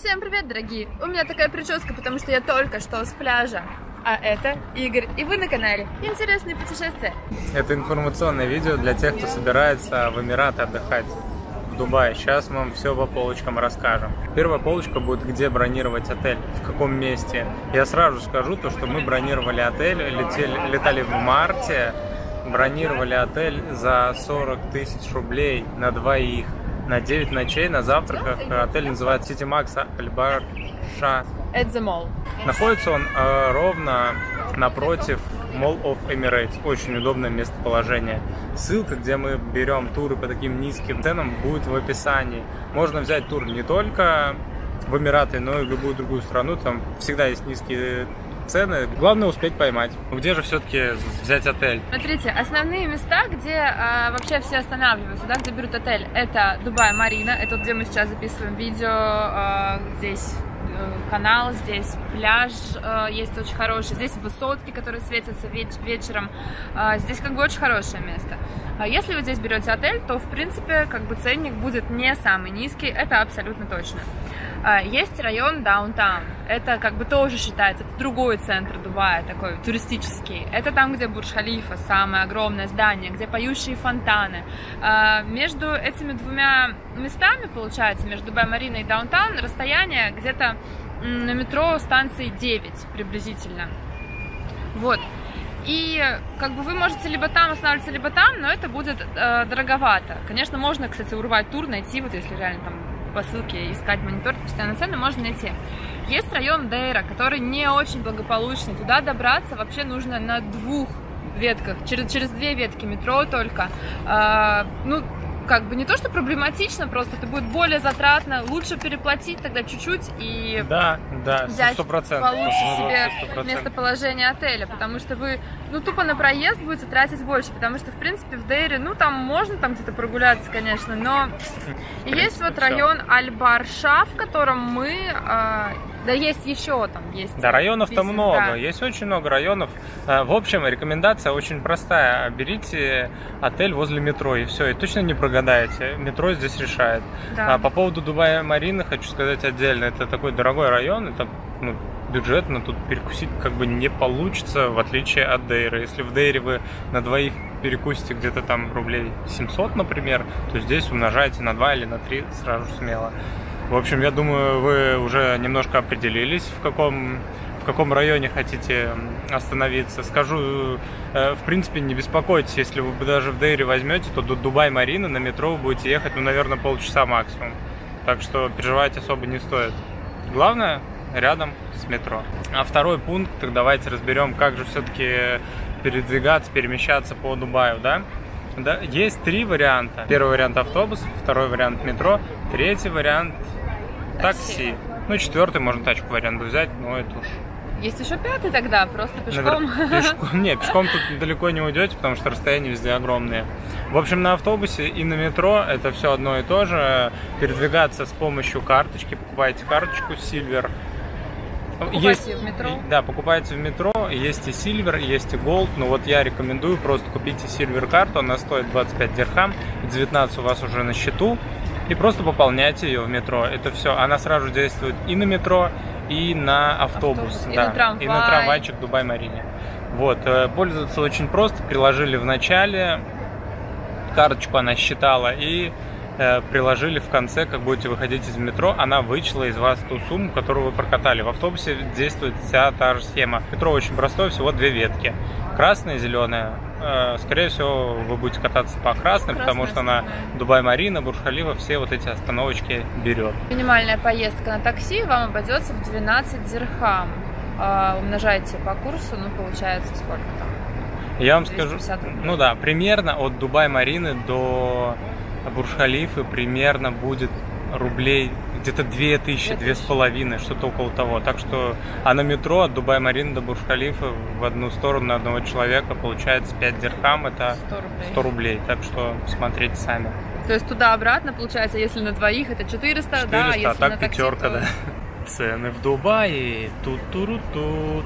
Всем привет, дорогие! У меня такая прическа, потому что я только что с пляжа. А это Игорь, и вы на канале Интересные путешествия. Это информационное видео для тех, кто собирается в Эмираты отдыхать в Дубае. Сейчас мы вам все по полочкам расскажем. Первая полочка будет, где бронировать отель, в каком месте. Я сразу скажу то, что мы бронировали отель, летели, летали в марте, бронировали отель за 40 тысяч рублей на двоих на 9 ночей на завтраках. Отель называется City Max Альбарша. At the mall. Находится он э, ровно напротив Mall of Emirates. Очень удобное местоположение. Ссылка, где мы берем туры по таким низким ценам, будет в описании. Можно взять тур не только в Эмираты, но и в любую другую страну. Там всегда есть низкие цены. Главное успеть поймать. Где же все-таки взять отель? Смотрите, основные места, где а, вообще все останавливаются, да, где берут отель, это Дубай Марина, это где мы сейчас записываем видео, а, здесь э, канал, здесь пляж э, есть очень хороший, здесь высотки, которые светятся веч- вечером, э, здесь как бы очень хорошее место. А если вы здесь берете отель, то в принципе как бы ценник будет не самый низкий, это абсолютно точно. Э, есть район даунтаун, это как бы тоже считается это другой центр Дубая, такой туристический. Это там, где Бурдж-Халифа, самое огромное здание, где поющие фонтаны. Э, между этими двумя местами, получается, между Дубай-Мариной и даунтаун, расстояние где-то на метро станции 9 приблизительно. Вот. И как бы вы можете либо там останавливаться, либо там, но это будет э, дороговато. Конечно, можно, кстати, урвать тур, найти, вот если реально там по ссылке искать монитор постоянно цены, можно найти. Есть район Дейра, который не очень благополучный. Туда добраться вообще нужно на двух ветках, через, через две ветки метро только. Э, ну, как бы не то, что проблематично, просто это будет более затратно, лучше переплатить тогда чуть-чуть и Да, да, взять сто процентов. получше себе местоположение отеля, потому что вы, ну, тупо на проезд будете тратить больше, потому что, в принципе, в Дейре, ну, там можно там где-то прогуляться, конечно, но и есть вот район Аль-Барша, в котором мы, а, да, есть еще там, есть. Да, районов-то бизнес, много, да. есть очень много районов. Э, В общем, рекомендация очень простая. Берите отель возле метро, и все, и точно не прогадаете. Метро здесь решает. Да. А по поводу Дубая Марины хочу сказать отдельно. Это такой дорогой район, это ну, бюджетно, тут перекусить как бы не получится, в отличие от Дейра. Если в Дейре вы на двоих перекусите где-то там рублей 700, например, то здесь умножаете на 2 или на 3 сразу смело. В общем, я думаю, вы уже немножко определились, в каком, в каком районе хотите остановиться. Скажу, э, в принципе, не беспокойтесь, если вы даже в Дейре возьмете, то до Дубай-Марина на метро вы будете ехать, ну, наверное, полчаса максимум. Так что переживать особо не стоит. Главное, рядом с метро. А второй пункт, так давайте разберем, как же все-таки передвигаться, перемещаться по Дубаю, да? Да, есть три варианта. Первый вариант автобус, второй вариант метро, третий вариант такси. Ну, четвертый можно тачку в аренду взять, но это уж... Есть еще пятый тогда, просто пешком. Навер- пешком- Не, пешком тут далеко не уйдете, потому что расстояния везде огромные. В общем, на автобусе и на метро это все одно и то же. Передвигаться с помощью карточки, покупаете карточку Silver. Покупайте в метро. Да, покупайте в метро. Есть и Silver, есть и Gold. Но вот я рекомендую, просто купите Silver карту, она стоит 25 дирхам, и 19 у вас уже на счету. И просто пополняйте ее в метро. Это все. Она сразу действует и на метро, и на автобус. Автобус, и да, на трамвай. И на трамвайчик Дубай-Марине. Вот, э, пользоваться очень просто. Приложили в начале, карточку она считала и э, приложили в конце, как будете выходить из метро, она вычла из вас ту сумму, которую вы прокатали. В автобусе действует вся та же схема. Метро очень простое, всего две ветки. Красная и зеленая. Э, скорее всего, вы будете кататься по красной, потому Красная, что на зеленая. Дубай-Марина, Бурж-Халифа все вот эти остановочки берет. Минимальная поездка на такси вам обойдется в 12 дирхам. А, умножаете по курсу, ну, получается сколько там? Я вам скажу, 250 рублей. ну да, примерно от Дубай-Марины до Бурж-Халифы примерно будет рублей где-то 2000, 2000. 2500, что-то около того. Так что, а на метро от Дубай-Марины до Бурж-Халифы в одну сторону на одного человека получается 5 дирхам, это 100 рублей. 100 рублей. Так что смотрите сами. То есть туда-обратно, получается, если на двоих, это 400, 400, да, а а если так на такси, пятерка, то- да. Цены в Дубае, тут туру тут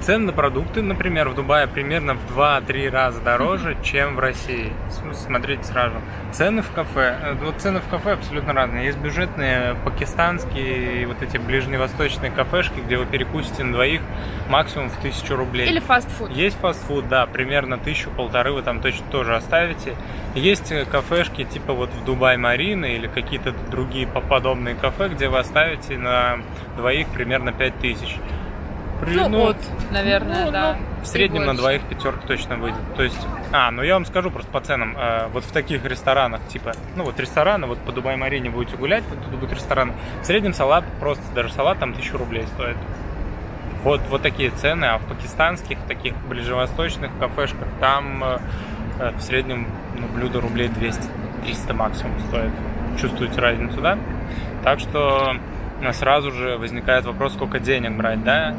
Цены на продукты, например, в Дубае примерно в 2-3 раза дороже, чем в России. Смотрите сразу. Цены в кафе. Э, вот цены в кафе абсолютно разные. Есть бюджетные пакистанские вот эти ближневосточные кафешки, где вы перекусите на двоих максимум в тысячу рублей. Или фастфуд. Есть фастфуд, да, примерно тысячу-полторы вы там точно тоже оставите. Есть э, кафешки типа вот в Дубай Марина или какие-то другие подобные кафе, где вы оставите на двоих примерно пять тысяч. При, ну, ну, от, наверное, ну, да. Ну, в среднем на двоих пятерка точно выйдет. То есть, а, ну я вам скажу просто по ценам. Э, вот в таких ресторанах, типа, ну вот рестораны, вот по Дубай Марине будете гулять, тут будет ресторан. В среднем салат, просто даже салат там тысячу рублей стоит. Вот, вот такие цены, а в пакистанских, таких ближневосточных кафешках, там э, э в среднем ну, блюдо рублей 200, 300 максимум стоит. Чувствуете разницу, да? Так что сразу же возникает вопрос, сколько денег брать, да?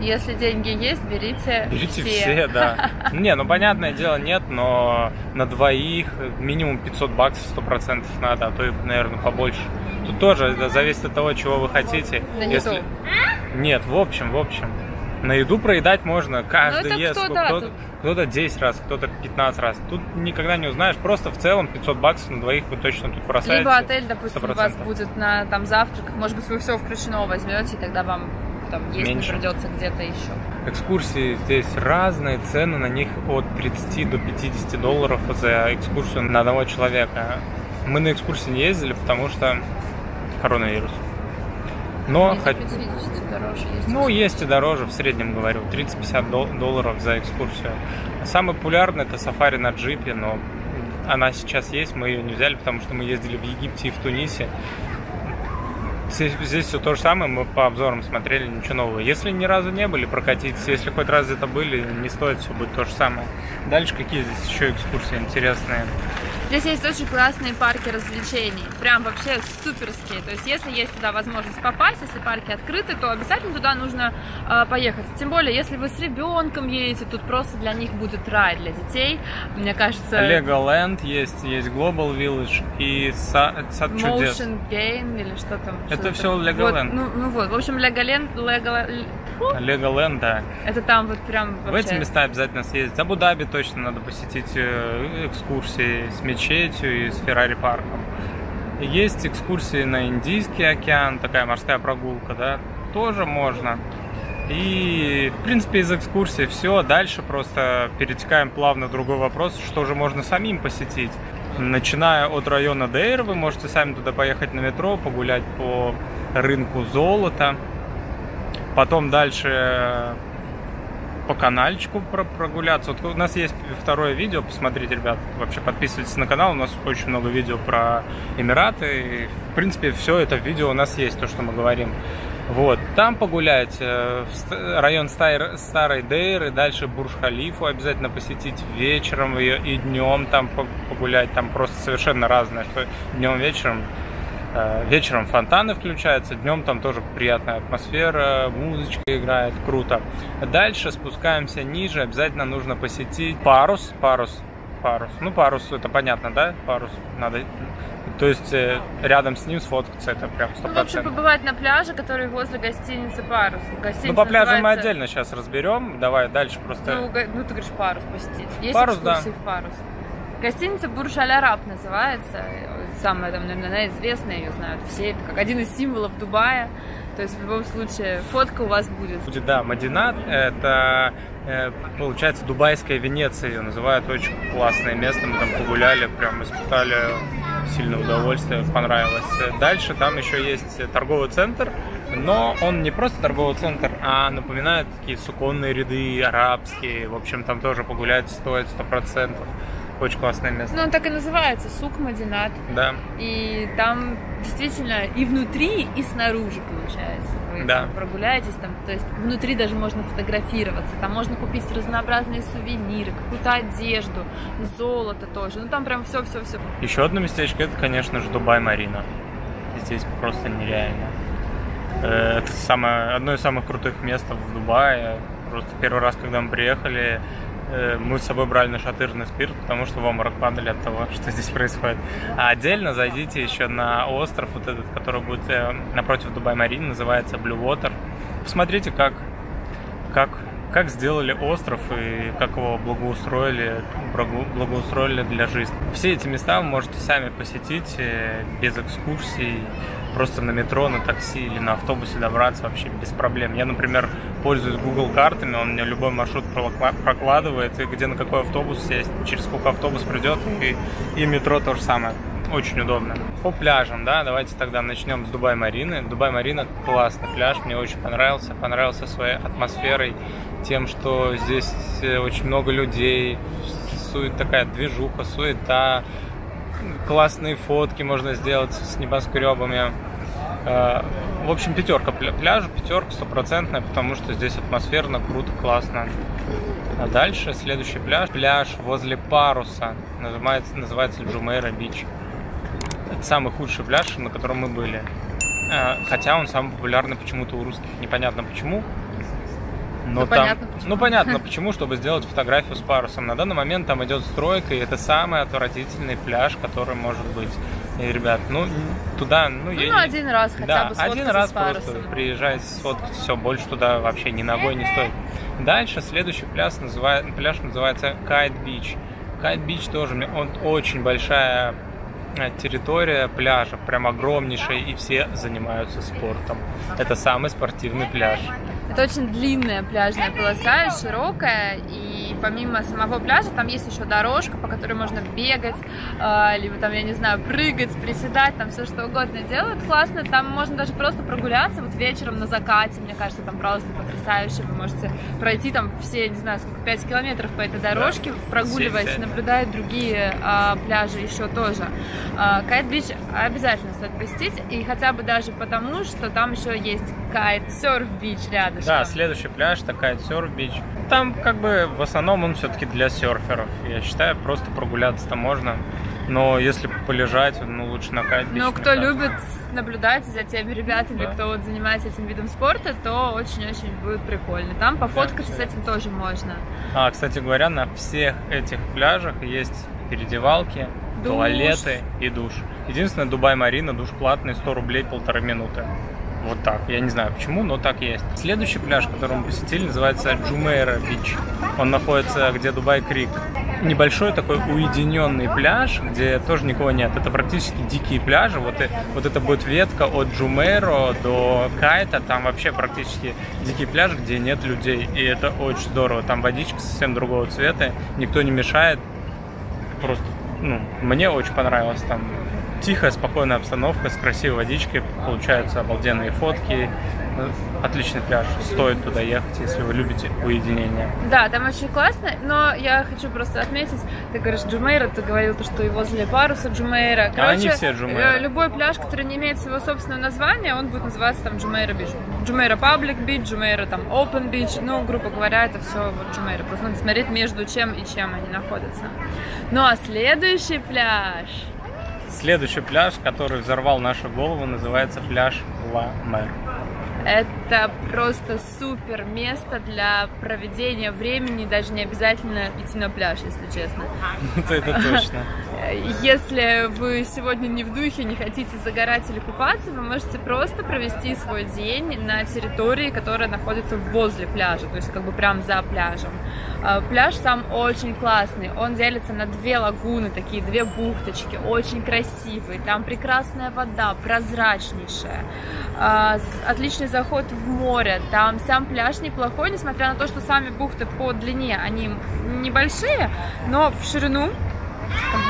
Если деньги есть, берите Берите все, все да. Не, ну понятное дело, нет, но на двоих минимум 500 баксов 100% надо, а то и, наверное, побольше. Тут тоже это зависит от того, чего вы хотите. Да Если... Нет, в общем, в общем. На еду проедать можно, каждый ну, ест. Кто, да, кто-то, кто-то 10 раз, кто-то 15 раз. Тут никогда не узнаешь. Просто в целом 500 баксов на двоих вы точно тут бросаете. Либо отель, допустим, 100%. у вас будет на там завтрак. Может быть, вы все включено возьмете, и тогда вам там есть Меньше. придется где-то еще. Экскурсии здесь разные, цены на них от 30 до 50 долларов за экскурсию на одного человека. Мы на экскурсии не ездили, потому что коронавирус. Но хоть... дороже есть. Ну, есть и дороже, в среднем говорю, 30-50 долларов за экскурсию. Самый популярный это сафари на джипе, но она сейчас есть, мы ее не взяли, потому что мы ездили в Египте и в Тунисе. Здесь, здесь все то же самое, мы по обзорам смотрели, ничего нового. Если ни разу не были, прокатитесь. Если хоть раз где-то были, не стоит, все будет то же самое. Дальше какие здесь еще экскурсии интересные? Здесь есть очень классные парки развлечений, прям вообще суперские. То есть, если есть туда возможность попасть, если парки открыты, то обязательно туда нужно э, поехать. Тем более, если вы с ребенком едете, тут просто для них будет рай для детей. Мне кажется... Legoland есть, есть Global Village и Сад, сад чудес. Motion Game или что там. Это что все Legoland. Вот, ну, ну вот, в общем, Legoland, Legoland, Леголенд, да. Это там вот прям вообще... В эти места обязательно съездить. Абу-Даби точно надо посетить э, экскурсии с мечетью и с Феррари парком. Есть экскурсии на Индийский океан, такая морская прогулка, да, тоже можно. И, в принципе, из экскурсии все. Дальше просто перетекаем плавно в другой вопрос, что же можно самим посетить. Начиная от района Дейр, вы можете сами туда поехать на метро, погулять по рынку золота. Потом дальше по каналчику прогуляться. Вот у нас есть второе видео, посмотрите, ребят, вообще подписывайтесь на канал, у нас очень много видео про Эмираты. И, в принципе, все это видео у нас есть, то, что мы говорим. Вот, там погулять, э, в район Старой Дейры, дальше Бурж-Халифу обязательно посетить вечером и днем там погулять, там просто совершенно разное, что днем вечером вечером фонтаны включаются, днем там тоже приятная атмосфера, музычка играет, круто. Дальше спускаемся ниже, обязательно нужно посетить парус, парус, парус. Ну, парус, это понятно, да? Парус надо то есть э, рядом с ним сфоткаться, это прям 100%. Ну, в общем, побывать на пляже, который возле гостиницы «Парус». Гостиница ну, по пляжам называется... мы отдельно сейчас разберем. Давай дальше просто... Ну, ну ты говоришь «Парус» посетить. Есть парус, да. в «Парус». Гостиница Бурж Аль Араб называется. Самая, там, наверное, известная, ее знают все. Это как один из символов Дубая. То есть в любом случае фотка у вас будет. Будет, да, Мадинат. Это э, получается дубайская Венеция ее называют. Очень классное место. Мы там погуляли, прям испытали сильное удовольствие, понравилось. Дальше там еще есть торговый центр, но он не просто торговый центр, а напоминает такие суконные ряды арабские. В общем, там тоже погулять стоит сто процентов. Очень классное место. Ну, он так и называется, сук Мадинат. Да. И там действительно и внутри, и снаружи получается. Вы да. там прогуляетесь, там, то есть внутри даже можно фотографироваться, там можно купить разнообразные сувениры, какую-то одежду, золото тоже. Ну там прям все-все-все. Еще одно местечко, это, конечно же, Дубай-Марина. Здесь просто нереально. Э, это самое, одно из самых крутых мест в Дубае. Просто первый раз, когда мы приехали, мы с собой брали нашатырный спирт, потому что в обморок падали от того, что здесь происходит. А отдельно зайдите еще на остров, вот этот, который будет э, напротив Дубай-Марин, называется Blue Water. Посмотрите, как, как как сделали остров и как его благоустроили, благоустроили для жизни. Все эти места вы можете сами посетить э, без экскурсий, просто на метро, на такси или на автобусе добраться вообще без проблем. Я, например, пользуюсь Google картами, он мне любой маршрут прокладывает, и где на какой автобус сесть, через сколько автобус придет, и, и метро то же самое очень удобно. По пляжам, да, давайте тогда начнем с Дубай-Марины. Дубай-Марина классный пляж, мне очень понравился, понравился своей атмосферой, тем, что здесь э, очень много людей, сует такая движуха, суета, классные фотки можно сделать с небоскребами. Э, в общем, пятерка пляжа, пятерка стопроцентная, потому что здесь атмосферно, круто, классно. А дальше следующий пляж, пляж возле паруса, называется, называется Джумейра Бич. Это самый худший пляж, на котором мы были. Э, хотя он самый популярный почему-то у русских, непонятно почему. Но ну, там, понятно, почему. Ну, понятно, почему, чтобы сделать фотографию с парусом. На данный момент там идет стройка, и это самый отвратительный пляж, который может быть. И, ребят, ну, туда, ну, ну я ну, один раз хотя да, бы один раз просто приезжать сфоткать, все, больше туда вообще ни ногой не стоит. Дальше следующий пляж, называет, пляж называется Кайт Бич. Кайт Бич тоже, он очень большая э, территория пляжа, прям огромнейшая, и все занимаются спортом. Это самый спортивный пляж. Это очень длинная пляжная полоса, широкая, и помимо самого пляжа там есть еще дорожка, по которой можно бегать, э, либо там, я не знаю, прыгать, приседать, там все что угодно делают. Классно, там можно даже просто прогуляться вот вечером на закате, мне кажется, там просто потрясающе. Вы можете пройти там все, не знаю, сколько, 5 километров по этой дорожке, да. прогуливаясь, наблюдая другие э, пляжи еще тоже. Э, Кайт-бич обязательно стоит посетить, и хотя бы даже потому, что там еще есть кайт-серф-бич рядом рядышком. Да, следующий пляж, такая серф-бич. Там как бы в основном он все-таки для серферов. Я считаю, просто прогуляться там можно. Но если полежать, ну лучше на кайт Но кто любит наблюдать за теми ребятами, да. кто вот занимается этим видом спорта, то очень-очень будет прикольно. Там пофоткаться да, с этим тоже можно. А, кстати говоря, на всех этих пляжах есть переодевалки, душ. туалеты и душ. Единственное, Дубай-Марина, душ платный, 100 рублей полторы минуты. Вот так. Я не знаю почему, но так есть. Следующий пляж, который мы посетили, называется Джумейра Бич. Он находится где Дубай Крик. Небольшой такой уединенный пляж, где тоже никого нет. Это практически дикие пляжи. Вот, и, вот это будет ветка от Джумейро до Кайта. Там вообще практически дикий пляж, где нет людей. И это очень здорово. Там водичка совсем другого цвета. Никто не мешает. Просто, ну, мне очень понравилось там тихая, спокойная обстановка с красивой водичкой, получаются обалденные фотки. Отличный пляж, стоит туда ехать, если вы любите уединение. Да, там очень классно, но я хочу просто отметить, ты говоришь Джумейра, ты говорил, то, что и возле паруса Джумейра. Короче, а они все Джумейра. Э, любой пляж, который не имеет своего собственного названия, он будет называться там Джумейра Beach. Джумейра Public Beach, Джумейра там Open Beach, ну, грубо говоря, это все вот Джумейра. Просто надо смотреть между чем и чем они находятся. Ну а следующий пляж Следующий пляж, который взорвал нашу голову, называется пляж Ла Мэр. Это просто супер место для проведения времени, даже не обязательно идти на пляж, если честно. Это точно. Если вы сегодня не в духе, не хотите загорать или купаться, вы можете просто провести свой день на территории, которая находится возле пляжа, то есть как бы прям за пляжем. А, пляж сам очень классный, он делится на две лагуны, такие две бухточки, очень красивые, там прекрасная вода, прозрачнейшая, а, отличный заход в море, там сам пляж неплохой, несмотря на то, что сами бухты по длине, они небольшие, но в ширину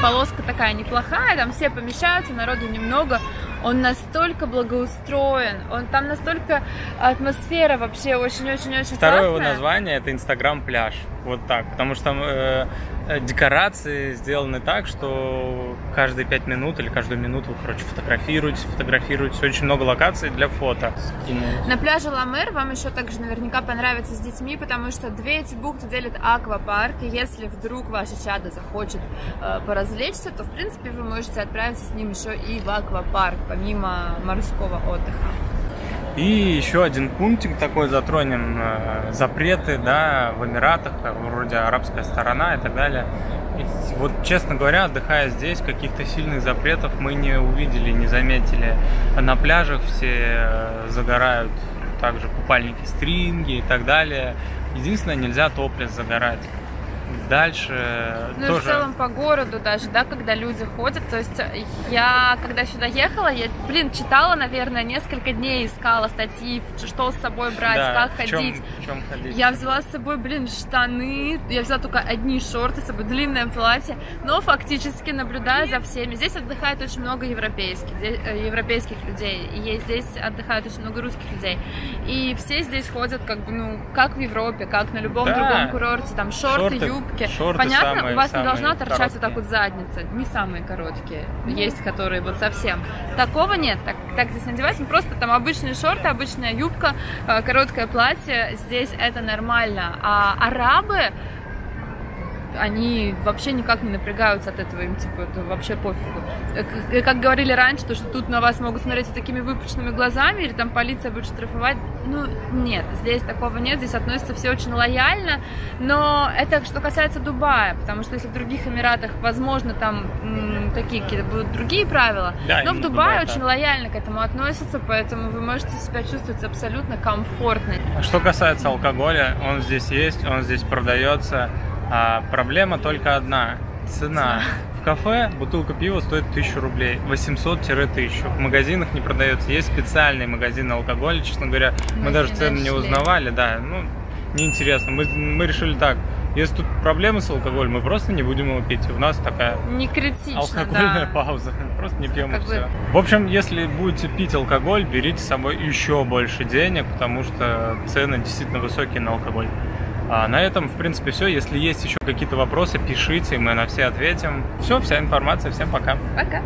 полоска такая неплохая, там все помещаются, народу немного, он настолько благоустроен, он там настолько атмосфера вообще очень-очень-очень Второе классная. его название это Инстаграм пляж, вот так, потому что э, Э, декорации сделаны так, что каждые пять минут или каждую минуту вы, короче, фотографируете, фотографируете. Очень много локаций для фото. На пляже Ламер вам еще также наверняка понравится с детьми, потому что две эти бухты делят аквапарк, и если вдруг ваше чадо захочет э, поразвлечься, то, в принципе, вы можете отправиться с ним еще и в аквапарк, помимо морского отдыха. И еще один пунктик такой затронем. Э, запреты да, в Эмиратах, вроде арабская сторона и так далее. Вот, честно говоря, отдыхая здесь, каких-то сильных запретов мы не увидели, не заметили. На пляжах все э, загорают также купальники, стринги и так далее. Единственное, нельзя топлес загорать. Дальше ну тоже... и в целом по городу даже, да, когда люди ходят. То есть я, когда сюда ехала, я, блин, читала, наверное, несколько дней, искала статьи, что с собой брать, Да, как в ходить. чем- в чем ходить? Я взяла с собой, блин, штаны, я взяла только одни шорты с собой, длинное платье, но фактически наблюдаю за всеми. Здесь отдыхает очень много европейских, э, европейских людей, и здесь отдыхает очень много русских людей. И все здесь ходят как бы, ну, как в Европе, как на любом Да. другом курорте, там шорты, Шорты- юбки. Шорты Понятно, самые- у вас не самые должна торчать вот так короткие. вот задница, не самые короткие, есть которые вот совсем. Такого нет, так, так здесь не одеваться, ну, просто там обычные шорты, обычная юбка, э, короткое платье, здесь это нормально. А арабы, они вообще никак не напрягаются от этого, им типа это вообще пофигу. Э, к- э, Как говорили раньше, то, что тут на вас могут смотреть вот такими выпученными глазами, или там полиция будет штрафовать. Ну, нет, здесь такого нет, здесь относятся все очень лояльно, но это что касается Дубая, потому что если в других Эмиратах, возможно, там м, такие какие-то будут другие правила, Да, но в Дубае Дубай, очень да. лояльно к этому относятся, поэтому вы можете себя чувствовать абсолютно комфортно. Что касается алкоголя, он здесь есть, он здесь продается. А проблема только одна. Цена. В кафе бутылка пива стоит 1000 рублей. 800-1000. В магазинах не продается. Есть специальные магазины алкоголя, честно говоря. Мы, Мы даже цены не узнавали, да. Ну, неинтересно. Мы, мы решили так. Если тут проблемы с алкоголем, мы просто не будем его пить. У нас такая Не критично, алкогольная да. пауза. Просто не пьем и бы- все. В общем, если будете пить алкоголь, берите с собой еще больше денег, потому что цены действительно высокие на алкоголь. А на этом, в принципе, все. Если есть еще какие-то вопросы, пишите, мы на все ответим. Все, вся информация. Всем пока. Пока.